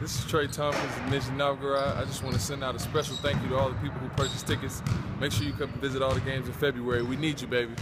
This is Trey Thompkins and Nizhny Novgorod. I just want to send out a special thank you to all the people who purchased tickets. Make sure you come visit all the games in February. We need you, baby.